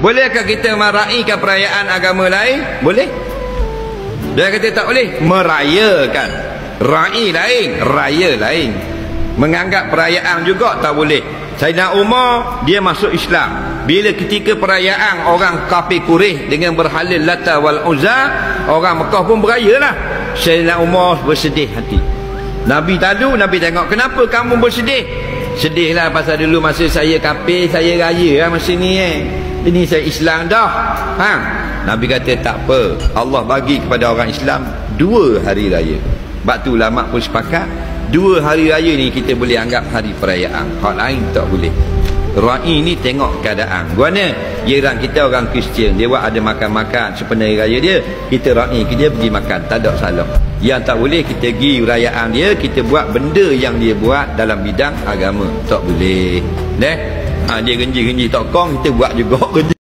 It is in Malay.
Bolehkah kita meraihkan perayaan agama lain? Boleh. Dia kata tak boleh. Merayakan. Rai lain, raya lain. Menganggap perayaan juga tak boleh. Sayyidina Umar dia masuk Islam. Bila ketika perayaan orang kafir Quraisy dengan berhala Lata wal Uzza, orang Mekah pun berayalah. Sayyidina Umar bersedih hati. Nabi tahu, Nabi tengok, kenapa kamu bersedih? Sedihlah pasal dulu masa saya kafir, saya raya lah masa ni eh. Ini saya Islam dah. Ha? Nabi kata tak apa. Allah bagi kepada orang Islam dua hari raya. Sebab tu ulama pun sepakat dua hari raya ni kita boleh anggap hari perayaan. Hal lain tak boleh. Ra'i ni tengok keadaan. Guana jiran kita orang Kristian, dia buat ada makan-makan sepenuh raya dia, kita ra'i kita pergi makan, tak ada salah. Yang tak boleh kita pergi rayaan dia, kita buat benda yang dia buat dalam bidang agama. Tak boleh. Neh. Ha, dia genji-genji tokong, kita buat juga genji.